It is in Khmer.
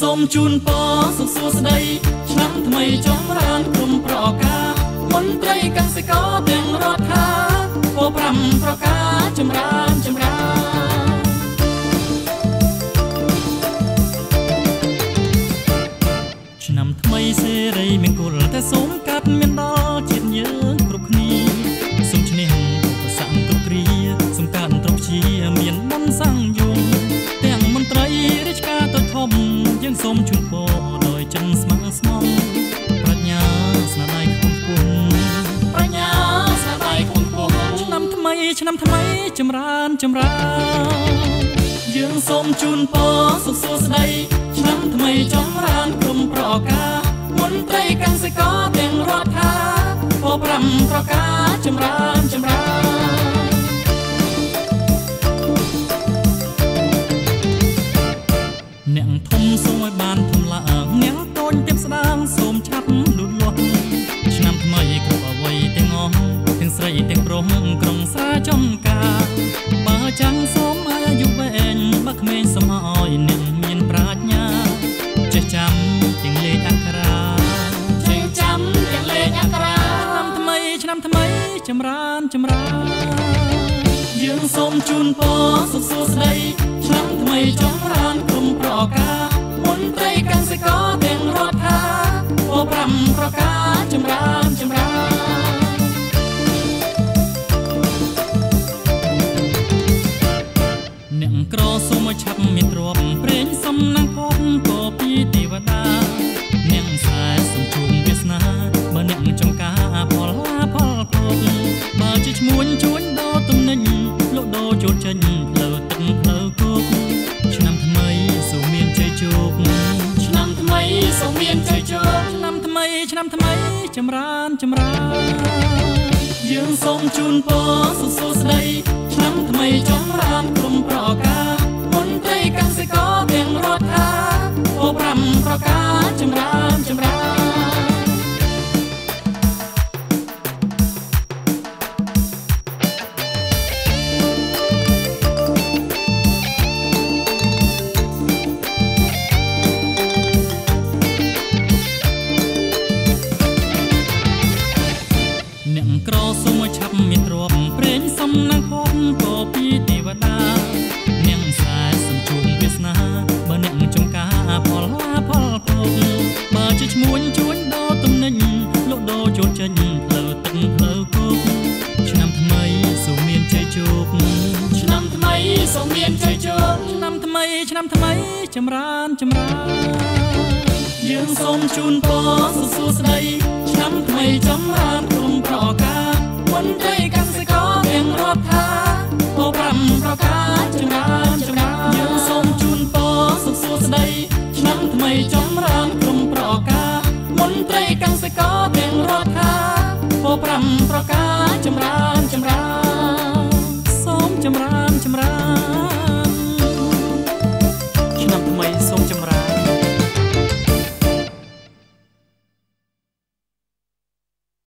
សូមជូនពរសុខសួស្តីឆ្នាំថ្មីចម្រើនក្រុមប្រការមន្ត្រីកសិករទាំងរដ្ឋាពោ5ប្រការចម្រើនចម្រើន សូមជូនពរដោយចិត្តស្មោះស្មោះប្រាជ្ញាស្នាដៃខ្ពង់ខ្ពស់ប្រាជ្ញាស្នាដៃខ្ពង់ខ្ពស់ឆ្នាំថ្មីឆ្នាំថ្មីចម្រើនចម្រើនយើងសូមជូនពរសុខសួស្តីឆ្នាំថ្មីចម្រើនក្រុមប្រការមន្ត្រីកសិករទាំងរដ្ឋាពោ5ប្រការចម្រើនចម្រើន សូមឲ្យបានធំឡើងអ្នកតូចទៀបស្ដាងសូមឆាប់លូតលាស់ឆ្នាំថ្មីគ្រប់អវ័យទាំងអស់ទាំងស្រីទាំងប្រុសក្រុងស្រាចំការបើចាំងសូមឲ្យអាយុវែងបើក្មេងសូមឲ្យអ្នកមានប្រាជ្ញាចេះចាំទាំងលេខអក្សរាចេះចាំទាំងលេខអក្សរាឆ្នាំថ្មីឆ្នាំថ្មីចម្រើនចម្រើនយើងសូមជូនពរសុខសួស្តីឆ្នាំថ្មីចម្រើន ខ្សែសំជួងវាសនាបើអ្នកចង្ការផលឡាផលភពបើជាឈ្មួញជួញដោទំនិញលក់ដូរចូលចេញផ្លូវទឹកផ្លូវគោកឆ្នាំថ្មីសូមមានជ័យជោគឆ្នាំថ្មីសូមមានជ័យជោគឆ្នាំថ្មីឆ្នាំថ្មីចម្រើនចម្រើនយើងសូមជូនពរសុខសួស្តីឆ្នាំថ្មីចម្រើនក្រុម ការចម្រើនចម្រើនអ្នកក្រសូមឲ្យឆាប់មានទ្រព្យព្រេងសំណាងភពក៏ពីទេវតាអ្នកខ្សែ ទឹកផ្លូវគោកឆ្នាំថ្មីសូមមានជ័យជោគឆ្នាំថ្មីសូមមានជ័យជោគឆ្នាំថ្មីឆ្នាំថ្មីចម្រើនចម្រើនយើងសូមជូនពរសុខសួស្តីឆ្នាំថ្មីចម្រើន 5ប្រការចម្រើន